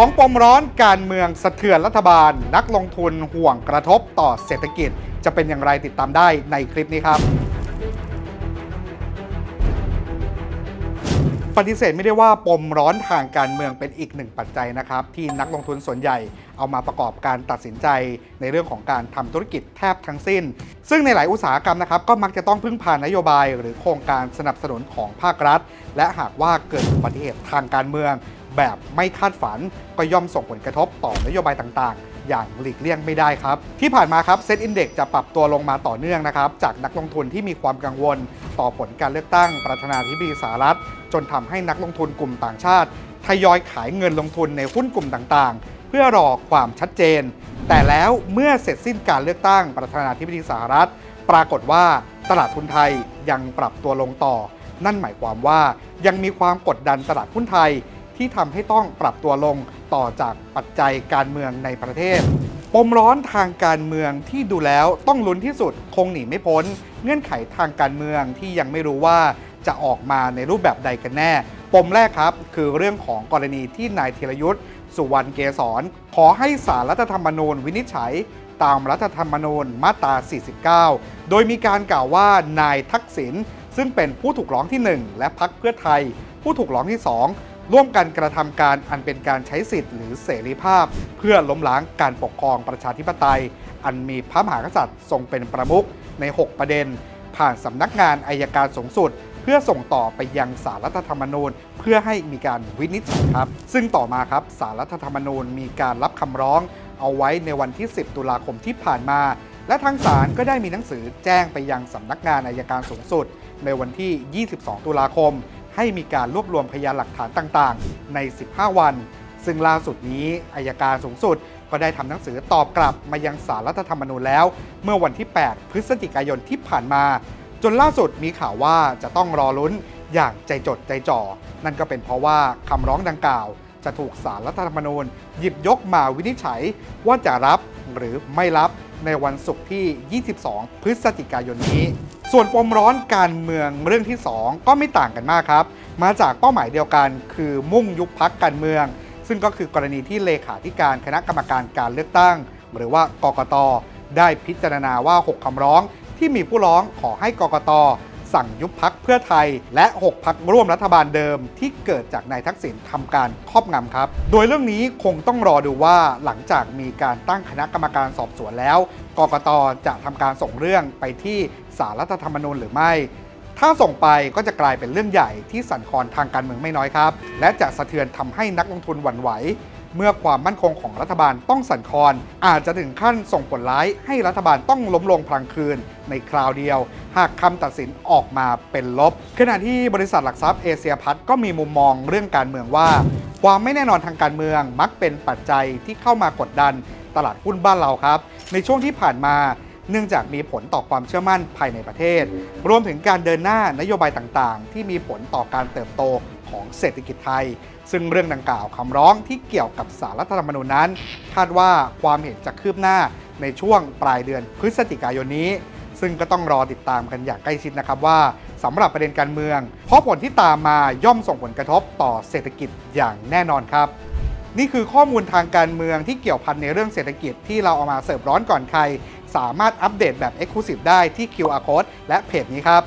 สองปมร้อนการเมืองสะเทือนรัฐบาล นักลงทุนห่วงกระทบต่อเศรษฐกิจ จะเป็นอย่างไรติดตามได้ในคลิปนี้ครับ ปฏิเสธไม่ได้ว่าปมร้อนทางการเมืองเป็นอีกหนึ่งปัจจัยนะครับ ที่นักลงทุนส่วนใหญ่เอามาประกอบการตัดสินใจในเรื่องของการทำธุรกิจแทบทั้งสิ้น ซึ่งในหลายอุตสาหกรรมนะครับก็มักจะต้องพึ่งพานโยบาย หรือโครงการสนับสนุนของภาครัฐ และหากว่าเกิดอุบัติเหตุทางการเมือง แบบไม่คาดฝัน ก็ย่อมส่งผลกระทบต่อนโยบายต่างๆ อย่างหลีกเลี่ยงไม่ได้ครับ ที่ผ่านมาครับเซ็ตอินเด็กจะปรับตัวลงมาต่อเนื่องนะครับ จากนักลงทุนที่มีความกังวล ต่อผลการเลือกตั้งประธานาธิบดีสหรัฐ จนทำให้นักลงทุนกลุ่มต่างชาติทยอยขายเงินลงทุนในหุ้นกลุ่มต่างๆ เพื่อรอความชัดเจน แต่แล้วเมื่อเสร็จสิ้นการเลือกตั้งประธานาธิบดีสหรัฐ ปรากฏว่าตลาดทุนไทยยังปรับตัวลงต่อ นั่นหมายความว่ายังมีความกดดันตลาดหุ้นไทย ที่ทำให้ต้องปรับตัวลงต่อจากปัจจัยการเมืองในประเทศ ปมร้อนทางการเมืองที่ดูแล้วต้องลุ้นที่สุดคงหนีไม่พ้น เงื่อนไขทางการเมืองที่ยังไม่รู้ว่าจะออกมาในรูปแบบใดกันแน่ ปมแรกครับ คือเรื่องของกรณีที่นายธีรยุทธ์สุวรรณเกษรขอให้สารรัฐธรรมนูญวินิจฉัยตามรัฐธรรมนูญมาตรา 49 โดยมีการกล่าวว่านายทักษิณซึ่งเป็นผู้ถูกร้องที่ 1 และพักเพื่อไทย ผู้ถูกร้องที่ 2 ร่วมกันกระทำการอันเป็นการใช้สิทธิ์หรือเสรีภาพ เพื่อล้มล้างการปกครองประชาธิปไตย อันมีพระมหากษัตริย์ทรงเป็นประมุขใน 6 ประเด็น ผ่านสำนักงานอายการสูงสุด เพื่อส่งต่อไปยังสารรัฐธรรมนูญ เพื่อให้มีการวินิจฉัยครับ ซึ่งต่อมาครับสารรัฐธรรมนูญมีการรับคำร้อง เอาไว้ในวันที่ 10 ตุลาคมที่ผ่านมา และทางศาลก็ได้มีหนังสือแจ้งไปยังสำนักงานอายการสูงสุด ในวันที่ 22 ตุลาคม ให้มีการรวบรวมพยานหลักฐานต่างๆ ใน 15 วัน ซึ่งล่าสุดนี้อายการสูงสุดก็ได้ทำหนังสือตอบกลับมายังสารรัฐธรรมนูญแล้ว เมื่อวันที่ 8 พฤศจิกายนที่ผ่านมา จนล่าสุดมีข่าวว่าจะต้องรอลุ้นอย่างใจจดใจจ่อ นั่นก็เป็นเพราะว่าคำร้องดังกล่าว จะถูกสารรัฐธรรมนูญ หยิบยกมาวินิจฉัยว่าจะรับหรือไม่รับในวันศุกร์ที่ 22 พฤศจิกายนนี้ ส่วนปมร้อนการเมืองเรื่องที่ 2 ก็ไม่ต่างกันมากครับ มาจากเป้าหมายเดียวกัน คือมุ่งยุบพักการเมือง ซึ่งก็คือกรณีที่เลขาธิการคณะกรรมการการเลือกตั้ง หรือว่ากกต ได้พิจารณาว่า 6 คำร้องที่มีผู้ร้องขอให้กกต สั่งยุบพักเพื่อไทย และ 6 พักร่วมรัฐบาลเดิม ที่เกิดจากนายทักษิณทำการครอบงำครับ โดยเรื่องนี้คงต้องรอดูว่าหลังจากมีการตั้งคณะกรรมการสอบสวนแล้ว กกตจะทำการส่งเรื่องไปที่สารรัฐธรรมนูญหรือไม่ถ้าส่งไปก็จะกลายเป็นเรื่องใหญ่ที่สั่นคลอนทางการเมืองไม่น้อยครับ และจะสะเทือนทำให้นักลงทุนหวั่นไหว เมื่อความมั่นคงของรัฐบาลต้องสั่นคลอน อาจจะถึงขั้นส่งผลร้ายให้รัฐบาลต้องล้มลงพลังคืน ในคราวเดียว หากคำตัดสินออกมาเป็นลบ ขณะที่บริษัทหลักทรัพย์เอเชียพัฒน์ก็มีมุมมองเรื่องการเมืองว่า ความไม่แน่นอนทางการเมืองมักเป็นปัจจัยที่เข้ามากดดันตลาดหุ้นบ้านเราครับ ในช่วงที่ผ่านมา เนื่องจากมีผลต่อความเชื่อมั่นภายในประเทศ รวมถึงการเดินหน้านโยบายต่างๆ ที่มีผลต่อการเติบโตของเศรษฐกิจไทย ซึ่งเรื่องดังกล่าวคำร้องที่เกี่ยวกับสารรัฐธรรมนูญนั้น คาดว่าความเห็นจะคืบหน้าในช่วงปลายเดือนพฤศจิกายนนี้ ซึ่งก็ต้องรอติดตามกันอย่างใกล้ชิดนะครับว่าสำหรับประเด็นการเมือง เพราะผลที่ตามมาย่อมส่งผลกระทบต่อเศรษฐกิจอย่างแน่นอนครับ นี่คือข้อมูลทางการเมืองที่เกี่ยวพันในเรื่องเศรษฐกิจที่เราเอามาเสิร์ฟร้อนก่อนใคร สามารถอัปเดตแบบ Exclusive ได้ที่ QR Code และเพจนี้ครับ